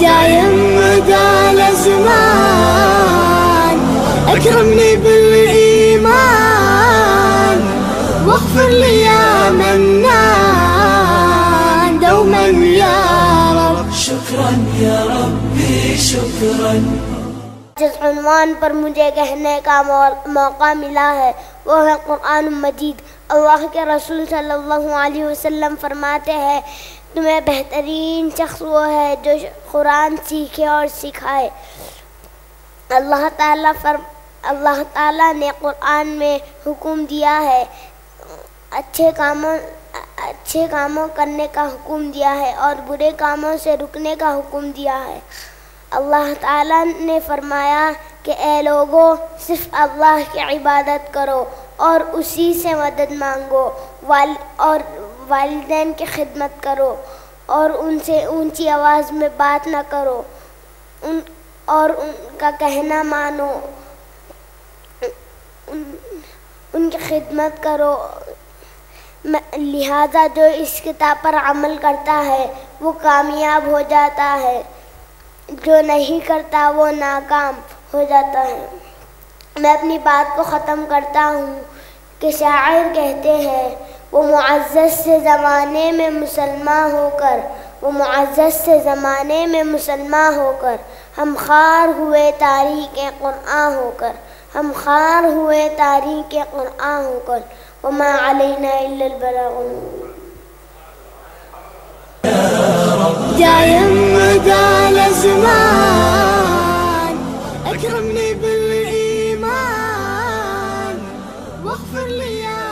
دايم مدى الأزمان أكرمني بالإيمان. واغفر لي يا منان. دوما يا رب. شكرا يا ربي شكرا. جس عنوان پر مجھے کہنے کا موقع ملا ہے، وہ ہے قرآن مجید۔ اللہ کے رسول صلی اللہ علیہ وسلم فرماتے ہیں، تمہیں بہترین شخص وہ ہے جو قرآن سیکھے اور سکھائے۔ اللہ تعالیٰ فر اللہ تعالیٰ نے قرآن میں حکم دیا ہے۔ اچھے کاموں اچھے کاموں کرنے کا حکم دیا ہے اور برے کاموں سے رکنے کا حکم دیا ہے۔ اللہ تعالیٰ نے فرمایا کہ اے لوگوں صرف اللہ کی عبادت کرو اور اسی سے مدد مانگو، وال، اور والدین کی خدمت کرو اور ان سے اونچی آواز میں بات نہ کرو، ان اور ان کا کہنا مانو، ان ان کی خدمت کرو۔ لہذا جو اس کتاب پر عمل کرتا ہے، وہ کامیاب ہو جاتا ہے۔ جو نہیں کرتا وہ ناکام ہو جاتا ہے۔ میں اپنی بات کو ختم کرتا ہوں۔ کہ شاعر کہتے ہیں، وہ معزز سے زمانے میں مسلمان ہو کر، وہ معزز سے زمانے میں مسلمان ہو کر، ہم خار ہوئے تاریخ قرآن ہو کر، ہم خار ہوئے تاریخ قرآن ہو کر۔ وما علینا الا البلاغ لي بالإيمان واغفر لي يا